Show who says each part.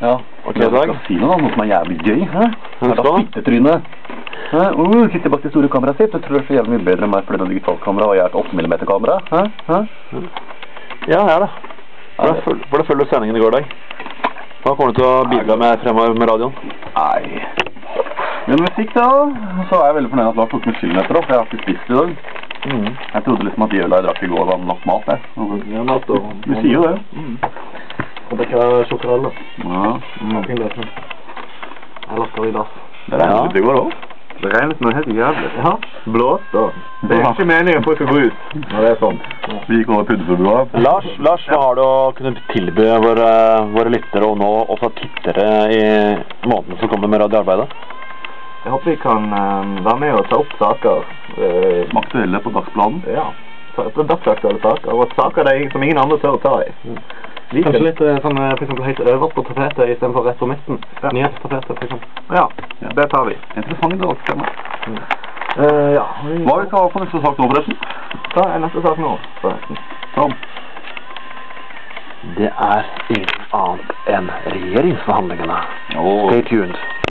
Speaker 1: Ja.
Speaker 2: Ok, Dag.
Speaker 1: Si noe, da, noe som er jævlig gøy. Hæ? Er da fittetryne? Uh, sitter bak det store kameraet sitt og tror det er så jævlig mye bedre enn meg fordi det er digitalkamera og jeg er et 8 mm kamera. Hæ? Hæ?
Speaker 2: Ja, jeg er det. Hvordan føl- følger du sendingen i går, Dag? Hva kommer du til å bidra med fremover med radioen?
Speaker 1: Nei. Men musikk, da. Så er jeg veldig fornøyd at Lars tok med skillnøtter opp. Jeg har ikke spist i dag. Jeg trodde liksom at øla jeg drakk i går, var nok mat. Jeg. Du sier jo det.
Speaker 2: Og drikke sjokolade.
Speaker 1: Ja.
Speaker 2: Fin løsning. Eller skal vi da?
Speaker 1: Det regnet litt i går òg.
Speaker 3: Det regnet noe helt jævlig.
Speaker 2: Ja.
Speaker 3: Blåst og Det er ikke meningen folk skal gå ut når det er sånn.
Speaker 1: Vi gikk over Puddefuglbrua.
Speaker 2: Lars, Lars, hva har du å kunne tilby våre, våre lyttere og nå også tittere i månedene som kommer med radioarbeidet?
Speaker 3: Jeg håper vi kan eh, være med og ta opp saker.
Speaker 1: Uh, aktuelle på dagsplanen.
Speaker 3: ja. Dagsaktuelle saker. Og saker de, som ingen andre tør å ta i.
Speaker 2: Kanskje litt sånn for eksempel helt øverst på tapetet istedenfor rett på midten.
Speaker 3: Ja.
Speaker 2: Nyhetstapetet, for eksempel.
Speaker 3: Ja, det tar vi.
Speaker 1: Interessant dagsstemme.
Speaker 3: Mm. Uh, ja.
Speaker 1: Hva vi skal ha på neste sak nå, forresten?
Speaker 3: Da er neste sak nå, forresten?
Speaker 1: Sånn.
Speaker 2: Det er ingen annet enn regjeringsforhandlingene.
Speaker 1: Oh.
Speaker 2: Stay tuned.